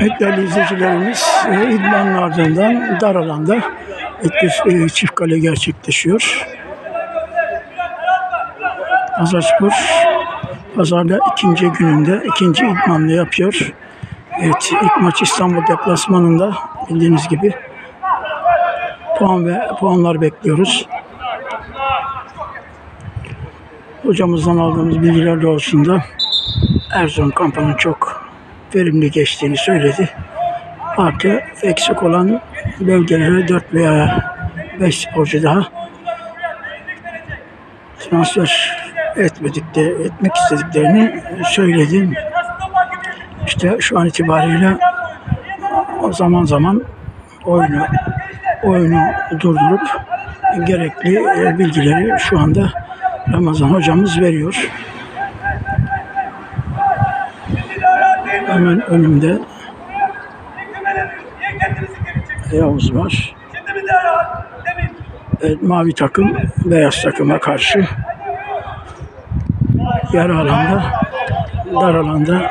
Evet değerli izleyicilerimiz, e, idmanın ardından dar alanda bir e, çift kale gerçekleşiyor. Pazarspor pazarda ikinci gününde ikinci idmanını yapıyor. Evet ilk maç İstanbul deplasmanında bildiğiniz gibi puan ve puanlar bekliyoruz. Hocamızdan aldığımız bilgiler doğrultusunda Erzurum kampının çok verimli geçtiğini söyledi. Artı eksik olan bölgelere 4 veya 5 sporcu daha transfer etmedik de etmek istediklerini söyledi. İşte şu an itibariyle zaman zaman oyunu oyunu durdurup gerekli e, bilgileri şu anda Ramazan hocamız veriyor. Hemen önümde. Yavuz var. Evet, mavi takım beyaz takıma karşı. Yarı alanda dar alanda.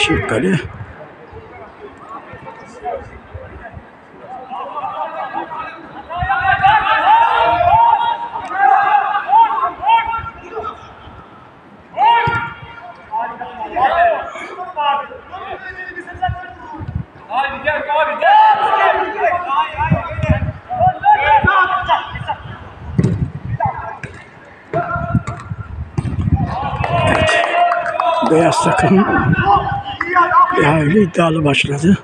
Çift kale beyaz takım bir hayli iddialı başladı.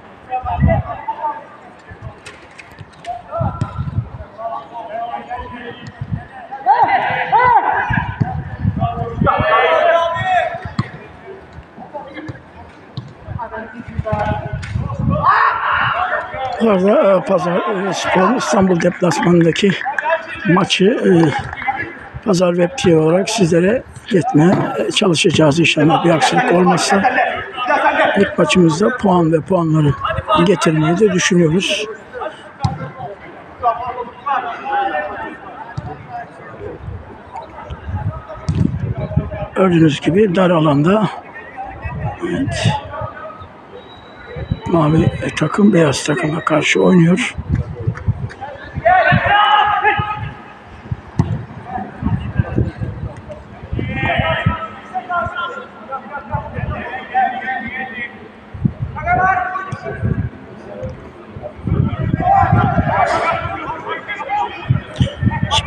Bu arada e, Pazar e, Spor İstanbul deplasmanındaki maçı e, Pazar Web TV olarak sizlere iletmeye e, çalışacağız inşallah bir aksilik olmazsa. İlk maçımızda puan ve puanları getirmeyi de düşünüyoruz. Gördüğünüz gibi dar alanda evet, mavi takım beyaz takıma karşı oynuyor.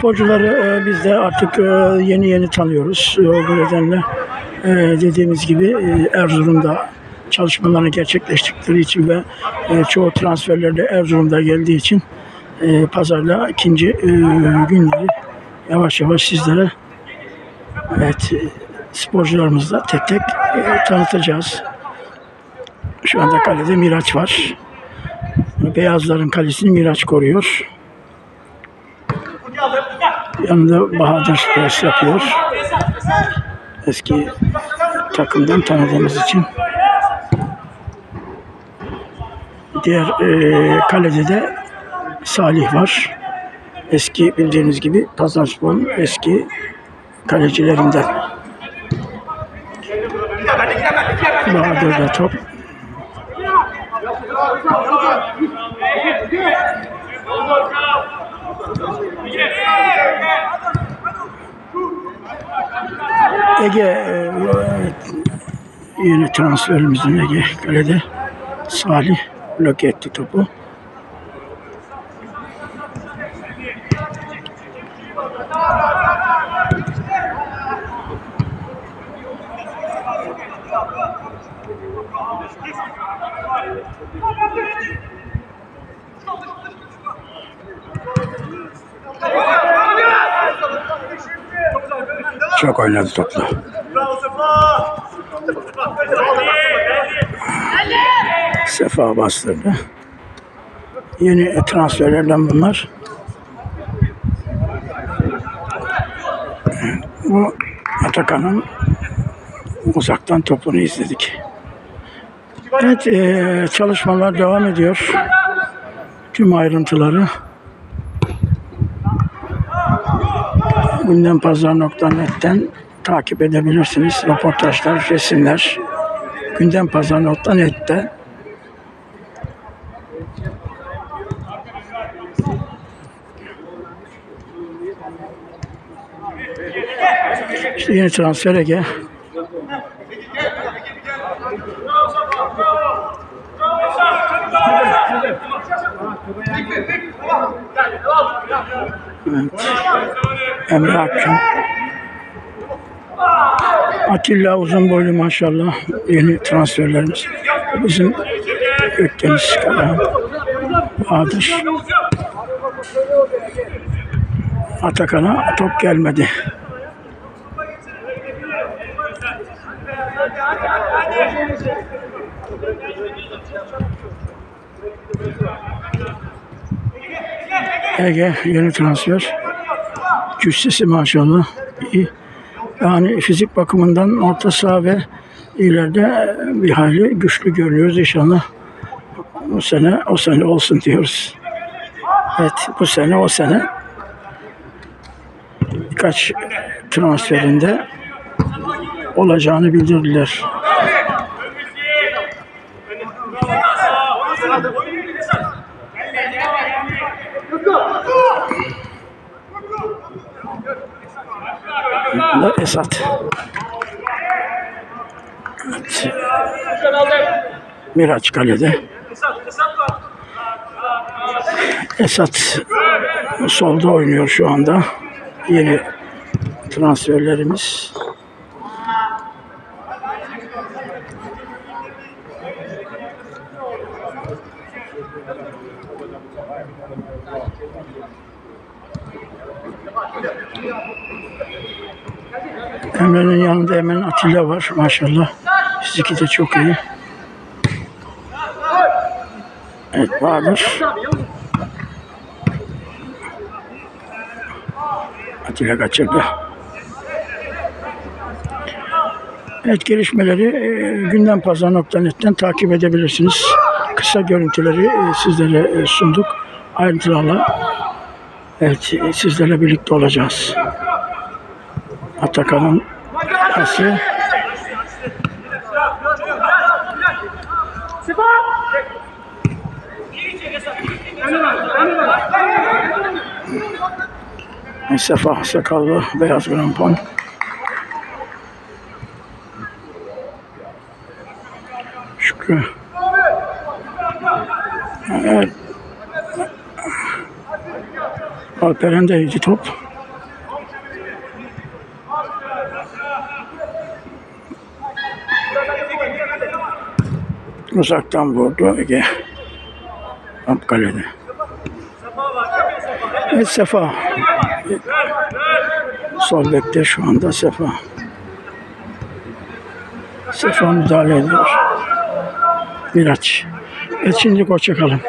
Sporcuları e, biz de artık e, yeni yeni tanıyoruz. E, bu nedenle e, dediğimiz gibi e, Erzurum'da çalışmalarını gerçekleştikleri için ve e, çoğu transferlerde Erzurum'da geldiği için e, pazarla ikinci e, günleri yavaş yavaş sizlere evet sporcularımızla tek tek e, tanıtacağız. Şu anda kalede Miraç var. Beyazların kalesini Miraç koruyor. Yanında Bahadır pres yapıyor. Eski takımdan tanıdığımız için. Diğer e, kalede de Salih var. Eski bildiğiniz gibi Pazarspor'un eski kalecilerinden. Bahadır'da top. Ege e, yeni transferimizin Ege kalede Salih bloke etti topu. Çok oynadı topla. Sefa bastırdı. Yeni transferlerden bunlar. Bu Atakan'ın uzaktan topunu izledik. Evet, eee, çalışmalar devam ediyor. Tüm ayrıntıları gündempazar.net'ten takip edebilirsiniz. Röportajlar, resimler gündempazar.net'te İşte yeni transfer Ege. Evet. Emre Akçın. Atilla uzun boylu maşallah yeni transferlerimiz. Bizim Gökdeniz Karahan. Bahadır. Atakan'a top gelmedi. Ege yeni transfer. Cüssesi maşallah. Yani fizik bakımından orta saha ve ileride bir hayli güçlü görünüyoruz inşallah. Bu sene o sene olsun diyoruz. Evet bu sene o sene birkaç transferinde olacağını bildirdiler. Da Esat. Evet. Miraç kalede. Esat solda oynuyor şu anda. Yeni transferlerimiz. Emre'nin yanında hemen Atilla var maşallah. Fiziki de çok iyi. Evet Bahadır. Atilla kaçırdı. Evet gelişmeleri e, gündempazar.net'ten takip edebilirsiniz. Kısa görüntüleri e, sizlere e, sunduk. Ayrıntılarla evet, e, sizlerle birlikte olacağız. Atakan'ın pası. Sefa sakallı beyaz krampon. Şükrü. Evet. Alperen de iyiydi top. Uzaktan vurdu Ege. Tam kalede. Evet Sefa. Sol bekte şu anda Sefa. Sefa müdahale ediyor. Miraç. Evet şimdilik hoşçakalın.